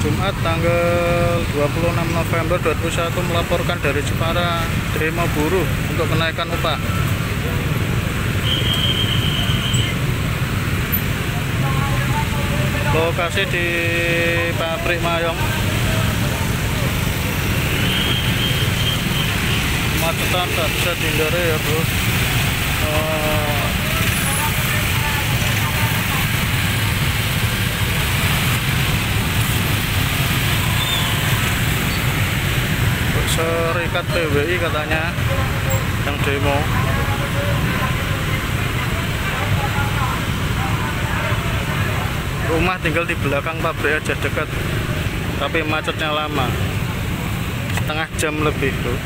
Jumat tanggal 26 November 2021 melaporkan dari Jepara demo buruh untuk kenaikan upah. Lokasi di pabrik Mayong. Kemacetan tak bisa dihindari ya bro. Serikat PWI katanya yang demo. Rumah tinggal di belakang pabrik aja dekat, tapi macetnya lama, setengah jam lebih tuh.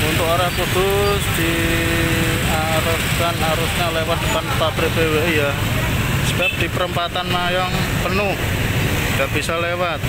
Untuk arah Kudus diarahkan harusnya lewat depan pabrik PWI ya. Sebab di perempatan Mayong penuh, nggak bisa lewat.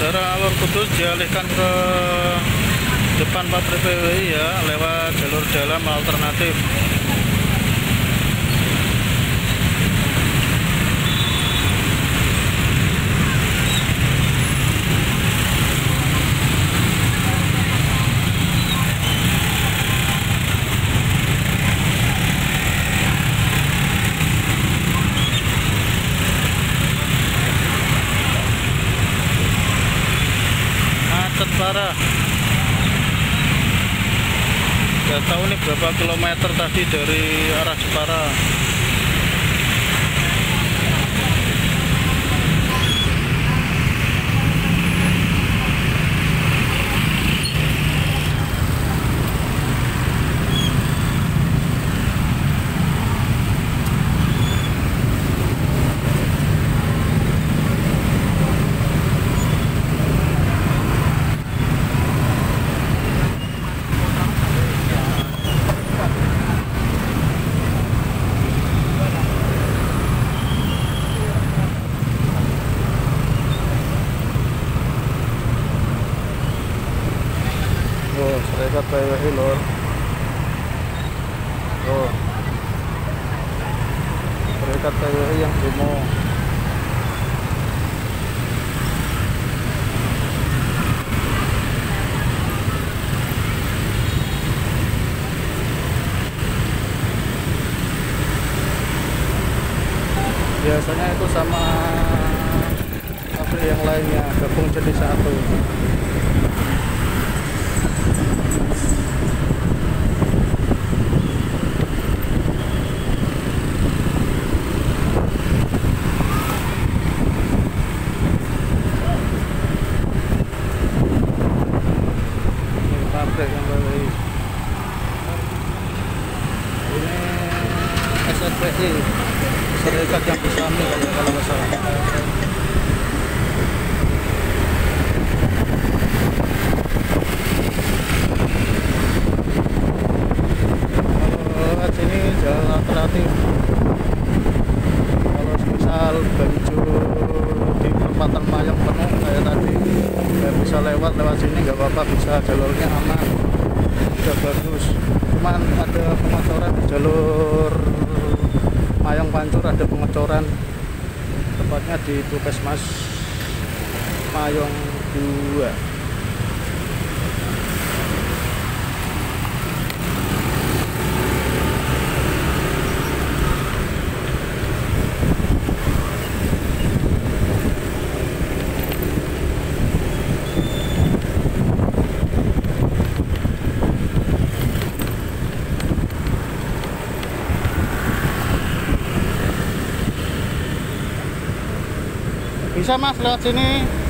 Jarak alur Kudus dialihkan ke depan pabrik PWI ya lewat jalur jalan alternatif. Berapa kilometer tadi dari arah Jepara katanya eh, yang demo. Biasanya itu sama apa yang lainnya gabung jadi satu SRPI serikat yang bersama kalau nggak salah. Lewat lewat sini nggak apa-apa bisa jalurnya aman. Udah bagus. Cuman ada pengecoran di jalur Mayang Pengecoran tepatnya di Puskesmas Mayong 2 bisa mas lewat sini